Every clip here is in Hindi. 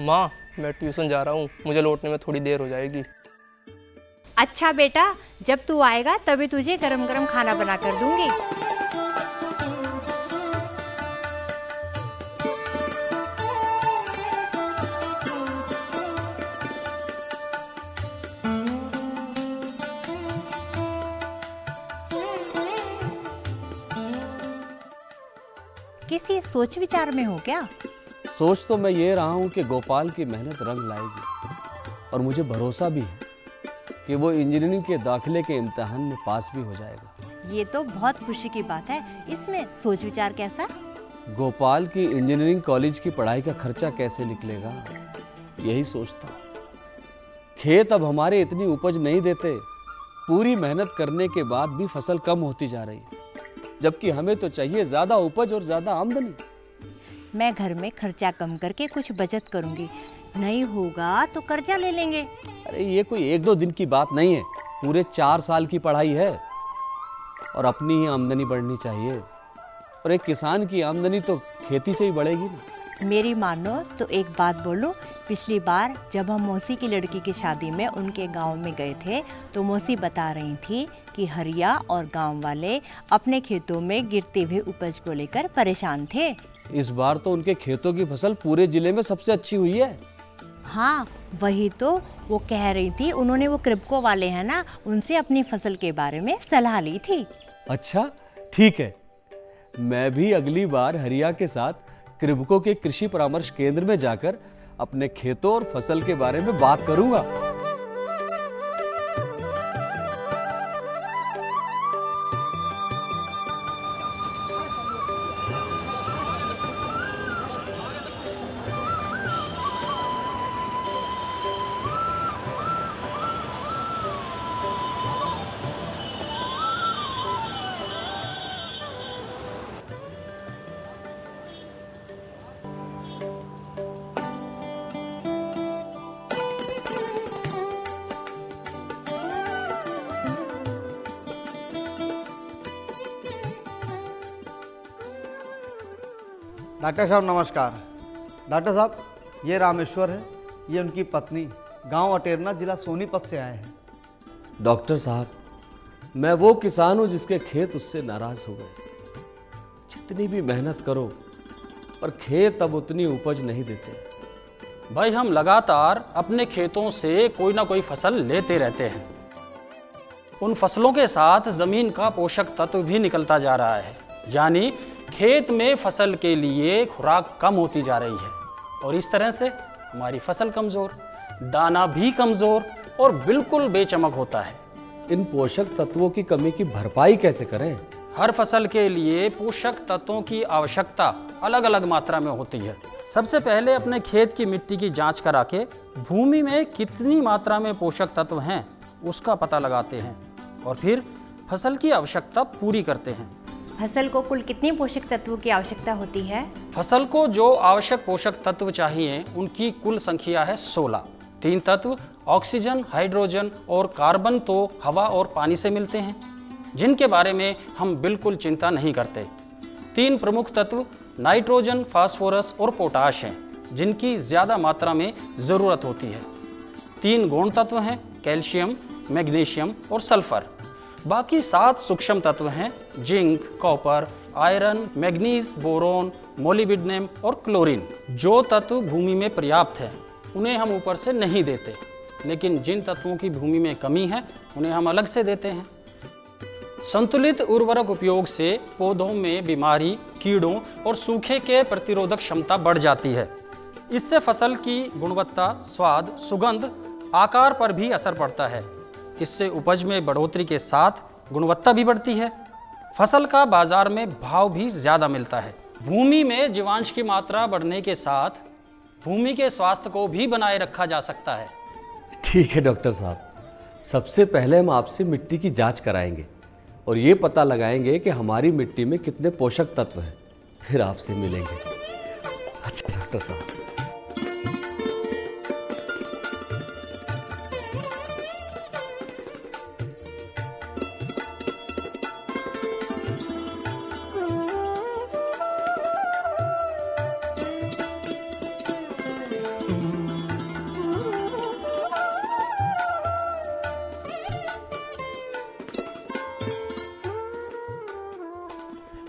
माँ, मैं ट्यूशन जा रहा हूँ, मुझे लौटने में थोड़ी देर हो जाएगी। अच्छा बेटा, जब तू आएगा, तभी तुझे गरम गरम खाना बना कर दूँगी। किसी सोच विचार में हो क्या? सोच तो मैं ये रहा हूँ कि गोपाल की मेहनत रंग लाएगी। और मुझे भरोसा भी है कि वो इंजीनियरिंग के दाखिले के इम्तहान में पास भी हो जाएगा। ये तो बहुत खुशी की बात है। इसमें सोच विचार कैसा? गोपाल की इंजीनियरिंग कॉलेज की पढ़ाई का खर्चा कैसे निकलेगा? यही सोचता खेत अब हमारे इतनी उपज नहीं देते। पूरी मेहनत करने के बाद भी फ़सल कम होती जा रही है। जबकि हमें तो चाहिए ज़्यादा उपज और ज़्यादा आमदनी। मैं घर में खर्चा कम करके कुछ बचत करूँगी। नहीं होगा तो कर्जा ले लेंगे। अरे ये कोई एक दो दिन की बात नहीं है। पूरे चार साल की पढ़ाई है और अपनी ही आमदनी बढ़नी चाहिए। और एक किसान की आमदनी तो खेती से ही बढ़ेगी ना। मेरी मानो तो एक बात बोलूँ पिछली बार जब हम मौसी की लड़की की शादी में उनके गाँव में गए थे तो मौसी बता रही थी कि हरिया और गाँव वाले अपने खेतों में गिरते हुए उपज को लेकर परेशान थे। इस बार तो उनके खेतों की फ़सल पूरे ज़िले में सबसे अच्छी हुई है। हाँ वही तो वो कह रही थी उन्होंने वो क्रिपको वाले हैं ना उनसे अपनी फ़सल के बारे में सलाह ली थी। अच्छा ठीक है। मैं भी अगली बार हरिया के साथ क्रिबको के कृषि परामर्श केंद्र में जाकर अपने खेतों और फ़सल के बारे में बात करूँगा। डॉक्टर साहब नमस्कार। डॉक्टर साहब ये रामेश्वर है ये उनकी पत्नी गाँव अटेरना जिला सोनीपत से आए हैं। डॉक्टर साहब मैं वो किसान हूँ जिसके खेत उससे नाराज़ हो गए। जितनी भी मेहनत करो पर खेत अब उतनी उपज नहीं देते। भाई हम लगातार अपने खेतों से कोई ना कोई फ़सल लेते रहते हैं। उन फ़सलों के साथ ज़मीन का पोषक तत्व भी निकलता जा रहा है। यानी खेत में फ़सल के लिए खुराक कम होती जा रही है और इस तरह से हमारी फ़सल कमज़ोर दाना भी कमज़ोर और बिल्कुल बेचमक होता है। इन पोषक तत्वों की कमी की भरपाई कैसे करें? हर फ़सल के लिए पोषक तत्वों की आवश्यकता अलग अलग मात्रा में होती है। सबसे पहले अपने खेत की मिट्टी की जाँच करा के भूमि में कितनी मात्रा में पोषक तत्व हैं उसका पता लगाते हैं और फिर फ़सल की आवश्यकता पूरी करते हैं। फ़सल को कुल कितनी पोषक तत्वों की आवश्यकता होती है? फ़सल को जो आवश्यक पोषक तत्व चाहिए, उनकी कुल संख्या है 16 तीन तत्व, ऑक्सीजन, हाइड्रोजन और कार्बन तो हवा और पानी से मिलते हैं, जिनके बारे में हम बिल्कुल चिंता नहीं करते। तीन प्रमुख तत्व, नाइट्रोजन, फास्फोरस और पोटाश हैं, जिनकी ज़्यादा मात्रा में ज़रूरत होती है। तीन गौण तत्व हैं, कैल्शियम, मैग्नीशियम और सल्फ़र। बाकी सात सूक्ष्म तत्व हैं, zinc, copper, iron, manganese, boron, molybdenum और क्लोरीन। जो तत्व भूमि में पर्याप्त है, उन्हें हम ऊपर से नहीं देते। लेकिन जिन तत्वों की भूमि में कमी है, उन्हें हम अलग से देते हैं। संतुलित उर्वरक उपयोग से पौधों में बीमारी, कीड़ों और सूखे के प्रतिरोधक क्षमता बढ़ जाती है। इससे फ़सल की गुणवत्ता, स्वाद, सुगंध, आकार पर भी असर पड़ता है। इससे उपज में बढ़ोतरी के साथ गुणवत्ता भी बढ़ती है। फ़सल का बाज़ार में भाव भी ज़्यादा मिलता है। भूमि में जीवांश की मात्रा बढ़ने के साथ भूमि के स्वास्थ्य को भी बनाए रखा जा सकता है। ठीक है, डॉक्टर साहब। सबसे पहले हम आपसे मिट्टी की जाँच कराएँगे और ये पता लगाएँगे कि हमारी मिट्टी में कितने पोषक तत्व हैं। फिर आपसे मिलेंगे। अच्छा डॉक्टर साहब।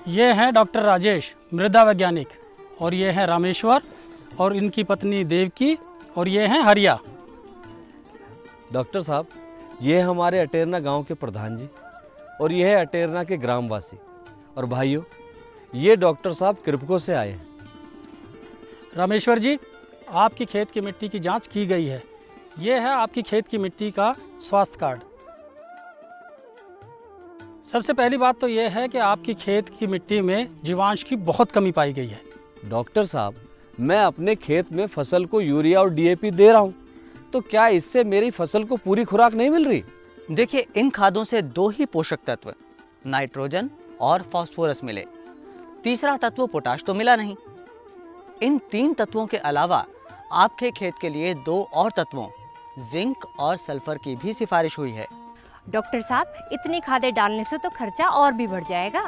ये हैं डॉक्टर राजेश मृदा वैज्ञानिक। और ये हैं रामेश्वर और इनकी पत्नी देवकी और ये हैं हरिया। डॉक्टर साहब ये हमारे अटेरना गाँव के प्रधान जी और ये है अटेरना के ग्रामवासी। और भाइयों ये डॉक्टर साहब कृपको से आए हैं। रामेश्वर जी आपकी खेत की मिट्टी की जाँच की गई है। ये है आपकी खेत की मिट्टी का स्वास्थ्य कार्ड। सबसे पहली बात तो ये है कि आपकी खेत की मिट्टी में जीवांश की बहुत कमी पाई गई है। डॉक्टर साहब मैं अपने खेत में फ़सल को यूरिया और डीएपी दे रहा हूँ। तो क्या इससे मेरी फ़सल को पूरी खुराक नहीं मिल रही? देखिए इन खादों से दो ही पोषक तत्व नाइट्रोजन और फास्फोरस मिले। तीसरा तत्व पोटाश तो मिला नहीं। इन तीन तत्वों के अलावा आपके खेत के लिए दो और तत्वों जिंक और सल्फ़र की भी सिफारिश हुई है। डॉक्टर साहब इतनी खादें डालने से तो खर्चा और भी बढ़ जाएगा।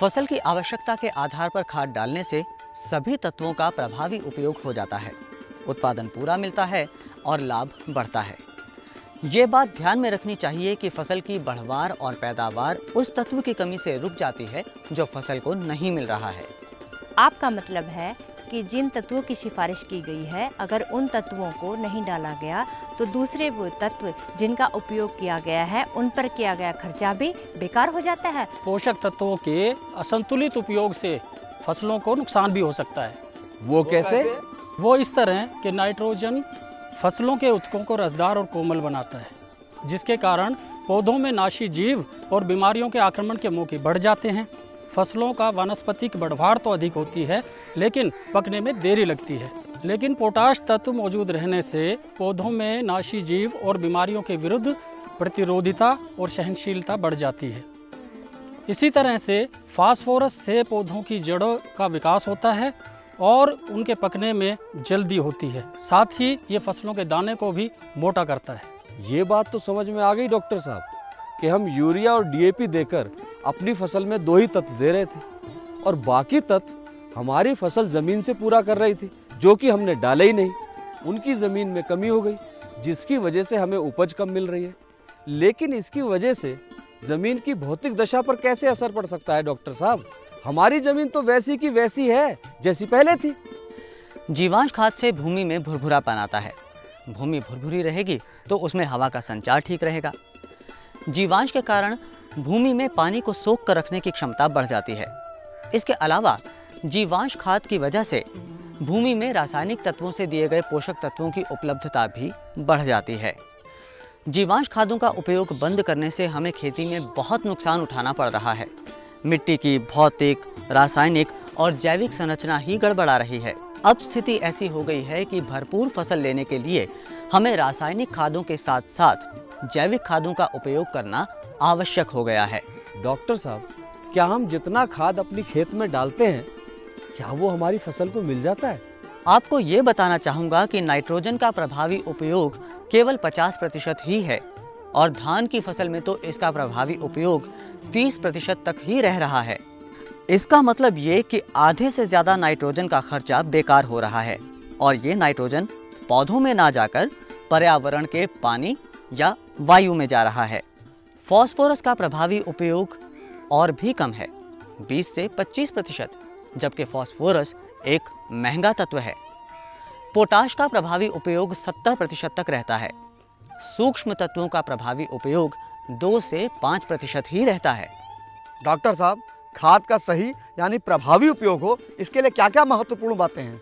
फ़सल की आवश्यकता के आधार पर खाद डालने से सभी तत्वों का प्रभावी उपयोग हो जाता है। उत्पादन पूरा मिलता है और लाभ बढ़ता है। ये बात ध्यान में रखनी चाहिए कि फ़सल की बढ़वार और पैदावार उस तत्व की कमी से रुक जाती है जो फ़सल को नहीं मिल रहा है। आपका मतलब है कि जिन तत्वों की सिफारिश की गई है अगर उन तत्वों को नहीं डाला गया तो दूसरे वो तत्व जिनका उपयोग किया गया है उन पर किया गया खर्चा भी बेकार हो जाता है। पोषक तत्वों के असंतुलित उपयोग से फ़सलों को नुकसान भी हो सकता है। वो कैसे? वो इस तरह कि नाइट्रोजन फ़सलों के उत्कों को रसदार और कोमल बनाता है जिसके कारण पौधों में नाशी जीव और बीमारियों के आक्रमण के मौके बढ़ जाते हैं। फ़सलों का वानस्पतिक बढ़वार तो अधिक होती है लेकिन पकने में देरी लगती है। लेकिन पोटाश तत्व मौजूद रहने से पौधों में नाशी जीव और बीमारियों के विरुद्ध प्रतिरोधिता और सहनशीलता बढ़ जाती है। इसी तरह से फास्फोरस से पौधों की जड़ों का विकास होता है और उनके पकने में जल्दी होती है। साथ ही ये फ़सलों के दाने को भी मोटा करता है। ये बात तो समझ में आ गई, डॉक्टर साहब, कि हम यूरिया और डीएपी देकर अपनी फ़सल में दो ही तत्व दे रहे थे और बाकी तत्व हमारी फ़सल ज़मीन से पूरा कर रही थी। जो कि हमने डाले ही नहीं, उनकी ज़मीन में कमी हो गई, जिसकी वजह से हमें उपज कम मिल रही है। लेकिन इसकी वजह से ज़मीन की भौतिक दशा पर कैसे असर पड़ सकता है, डॉक्टर साहब? हमारी ज़मीन तो वैसी की वैसी है, जैसी पहले थी। जीवांश खाद से भूमि में भुरभुरापन आता है। भूमि भुरभुरी रहेगी तो उसमें हवा का संचार ठीक रहेगा। जीवांश के कारण भूमि में पानी को सोख कर रखने की क्षमता बढ़ जाती है। इसके अलावा जीवांश खाद की वजह से भूमि में रासायनिक तत्वों से दिए गए पोषक तत्वों की उपलब्धता भी बढ़ जाती है। जीवांश खादों का उपयोग बंद करने से हमें खेती में बहुत नुकसान उठाना पड़ रहा है। मिट्टी की भौतिक, रासायनिक और जैविक संरचना ही गड़बड़ा रही है। अब स्थिति ऐसी हो गई है कि भरपूर फ़सल लेने के लिए हमें रासायनिक खादों के साथ साथ जैविक खादों का उपयोग करना आवश्यक हो गया है। डॉक्टर साहब, क्या हम जितना खाद अपनी खेत में डालते हैं क्या वो हमारी फ़सल को मिल जाता है? आपको ये बताना चाहूँगा कि नाइट्रोजन का प्रभावी उपयोग केवल 50 प्रतिशत ही है और धान की फ़सल में तो इसका प्रभावी उपयोग 30 प्रतिशत तक ही रह रहा है। इसका मतलब ये कि आधे से ज़्यादा नाइट्रोजन का खर्चा बेकार हो रहा है और ये नाइट्रोजन पौधों में ना जाकर पर्यावरण के पानी या वायु में जा रहा है। फॉस्फोरस का प्रभावी उपयोग और भी कम है 20 से 25 प्रतिशत। जबकि फॉस्फोरस एक महँगा तत्व है। पोटाश का प्रभावी उपयोग 70 प्रतिशत तक रहता है। सूक्ष्म तत्वों का प्रभावी उपयोग 2 से 5 प्रतिशत ही रहता है। डॉक्टर साहब खाद का सही यानी प्रभावी उपयोग हो इसके लिए क्या क्या महत्वपूर्ण बातें हैं?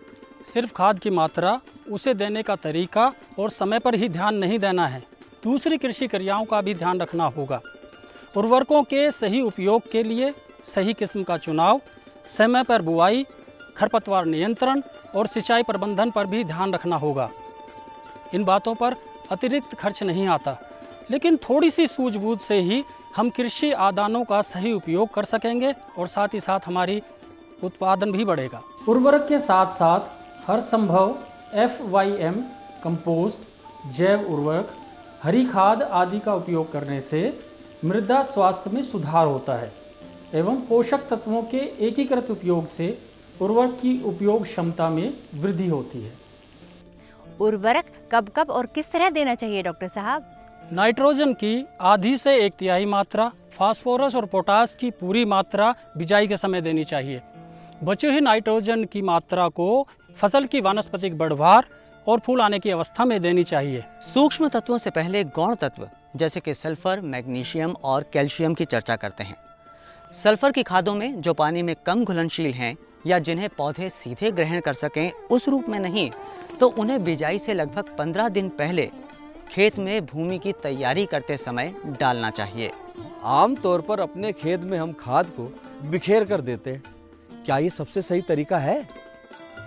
सिर्फ़ खाद की मात्रा उसे देने का तरीका और समय पर ही ध्यान नहीं देना है। दूसरी कृषि क्रियाओं का भी ध्यान रखना होगा। उर्वरकों के सही उपयोग के लिए सही किस्म का चुनाव समय पर बुआई, खरपतवार नियंत्रण और सिंचाई प्रबंधन पर भी ध्यान रखना होगा। इन बातों पर अतिरिक्त खर्च नहीं आता, लेकिन थोड़ी सी सूझबूझ से ही हम कृषि आदानों का सही उपयोग कर सकेंगे और साथ ही साथ हमारी उत्पादन भी बढ़ेगा। उर्वरक के साथ साथ हर संभव एफ़ वाई एम, कंपोस्ट, जैव उर्वरक, हरी खाद आदि का उपयोग करने से मृदा स्वास्थ्य में सुधार होता है। एवं पोषक तत्वों के एकीकृत उपयोग से उर्वरक की उपयोग क्षमता में वृद्धि होती है। उर्वरक कब कब और किस तरह देना चाहिए डॉक्टर साहब? नाइट्रोजन की आधी से एक तिहाई मात्रा फास्फोरस और पोटास की पूरी मात्रा बिजाई के समय देनी चाहिए। बचे हुए नाइट्रोजन की मात्रा को फ़सल की वानस्पतिक बढ़वार और फूल आने की अवस्था में देनी चाहिए। सूक्ष्म तत्वों से पहले गौण तत्व जैसे कि सल्फ़र मैग्नीशियम और कैल्शियम की चर्चा करते हैं। सल्फ़र की खादों में जो पानी में कम घुलनशील हैं या जिन्हें पौधे सीधे ग्रहण कर सकें उस रूप में नहीं तो उन्हें बिजाई से लगभग 15 दिन पहले खेत में भूमि की तैयारी करते समय डालना चाहिए। आम तौर पर अपने खेत में हम खाद को बिखेर कर देते हैं। क्या ये सबसे सही तरीका है?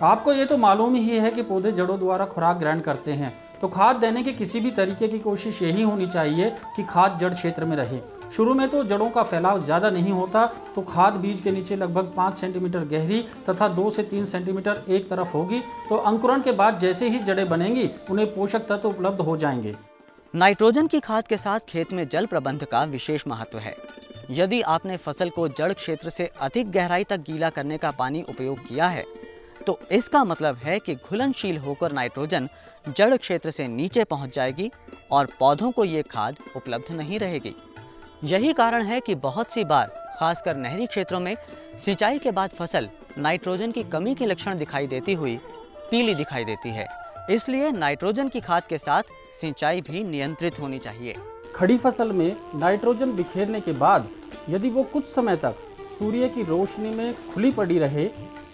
आपको ये तो मालूम ही है कि पौधे जड़ों द्वारा खुराक ग्रहण करते हैं तो खाद देने के किसी भी तरीके की कोशिश यही होनी चाहिए कि खाद जड़ क्षेत्र में रहे। शुरू में तो जड़ों का फैलाव ज़्यादा नहीं होता तो खाद बीज के नीचे लगभग पाँच सेंटीमीटर गहरी तथा दो से तीन सेंटीमीटर एक तरफ़ होगी तो अंकुरण के बाद जैसे ही जड़ें बनेंगी, उन्हें पोषक तत्व उपलब्ध हो जाएँगे। नाइट्रोजन की खाद के साथ खेत में जल प्रबंध का विशेष महत्व है। यदि आपने फ़सल को जड़ क्षेत्र से अधिक गहराई तक गीला करने का पानी उपयोग किया है तो इसका मतलब है कि घुलनशील होकर नाइट्रोजन जड़ क्षेत्र से नीचे पहुँच जाएगी और पौधों को ये खाद उपलब्ध नहीं रहेगी। यही कारण है कि बहुत सी बार, खासकर नहरी क्षेत्रों में, सिंचाई के बाद फ़सल नाइट्रोजन की कमी के लक्षण दिखाई देती हुई पीली दिखाई देती है। इसलिए नाइट्रोजन की खाद के साथ सिंचाई भी नियंत्रित होनी चाहिए। खड़ी फ़सल में नाइट्रोजन बिखेरने के बाद, यदि वो कुछ समय तक सूर्य की रोशनी में खुली पड़ी रहे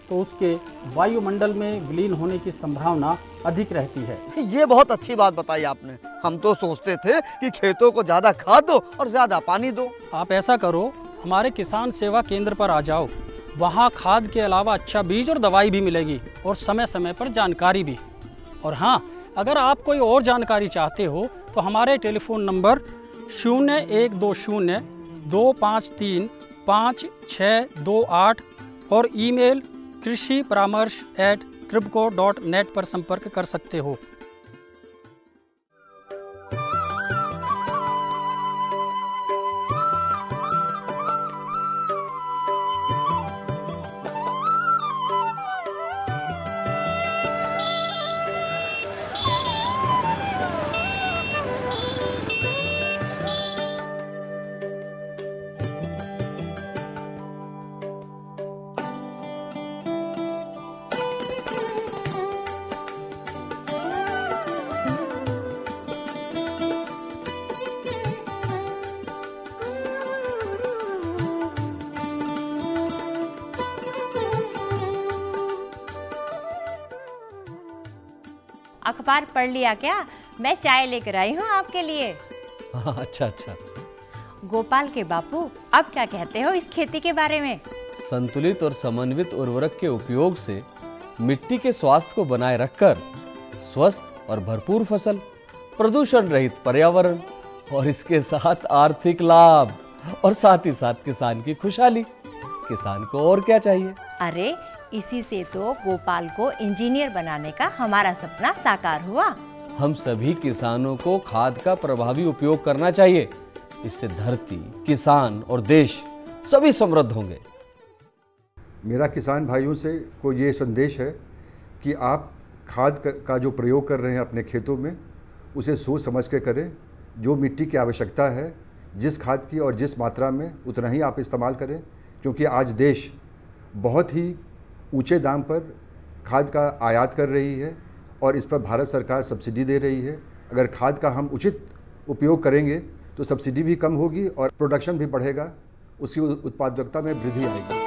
तो उसके वायुमंडल में विलीन होने की संभावना अधिक रहती है। ये बहुत अच्छी बात बताई आपने। हम तो सोचते थे कि खेतों को ज़्यादा खाद दो और ज़्यादा पानी दो। आप ऐसा करो हमारे किसान सेवा केंद्र पर आ जाओ। वहाँ खाद के अलावा अच्छा बीज और दवाई भी मिलेगी और समय समय पर जानकारी भी। और हाँ अगर आप कोई और जानकारी चाहते हो तो हमारे टेलीफोन नंबर शून्य एक दो शून्य दो पाँच तीन पाँच छः दो आठ और ईमेल कृषि परामर्श एट ट्रिपको डॉट नेट पर संपर्क कर सकते हो। अखबार पढ़ लिया क्या? मैं चाय लेकर आई हूँ आपके लिए। हाँ अच्छा अच्छा। गोपाल के बापू अब क्या कहते हो इस खेती के बारे में? संतुलित और समन्वित उर्वरक के उपयोग से मिट्टी के स्वास्थ्य को बनाए रखकर स्वस्थ और भरपूर फ़सल प्रदूषण रहित पर्यावरण और इसके साथ आर्थिक लाभ और साथ ही साथ किसान की खुशहाली। किसान को और क्या चाहिए? अरे इसी से तो गोपाल को इंजीनियर बनाने का हमारा सपना साकार हुआ। हम सभी किसानों को खाद का प्रभावी उपयोग करना चाहिए। इससे धरती किसान और देश सभी समृद्ध होंगे। मेरा किसान भाइयों से को ये संदेश है कि आप खाद का- का जो प्रयोग कर रहे हैं अपने खेतों में उसे सोच समझ के करें। जो मिट्टी की आवश्यकता है जिस खाद की और जिस मात्रा में उतना ही आप इस्तेमाल करें। क्योंकि आज देश बहुत ही ऊँचे दाम पर खाद का आयात कर रही है और इस पर भारत सरकार सब्सिडी दे रही है। अगर खाद का हम उचित उपयोग करेंगे तो सब्सिडी भी कम होगी और प्रोडक्शन भी बढ़ेगा। उसकी उत्पादकता में वृद्धि आएगी।